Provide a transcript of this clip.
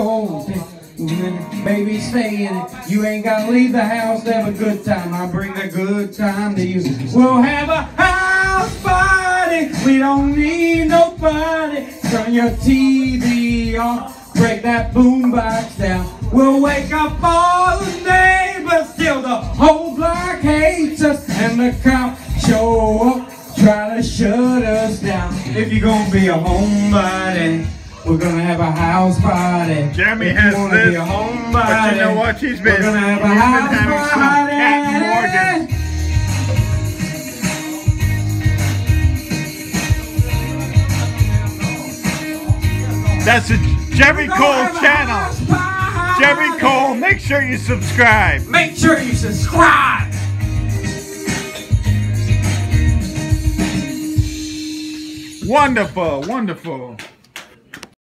and baby stay in it. You ain't gotta leave the house to have a good time. I bring a good time to you. We'll have a house party. We don't need nobody. Turn your TV on. Break that boombox down. We'll wake up all the neighbors till the whole block hates us and the cops show up try to shut us down. If you're gonna be a homebody, we're gonna have a house party. Jeremy if has you this, be a homebody, but you know what? He's been- we're gonna have a been house some party. Captain Morgan. That's the Jerry Cole channel. Jerry Cole, make sure you subscribe. Make sure you subscribe. Wonderful, wonderful.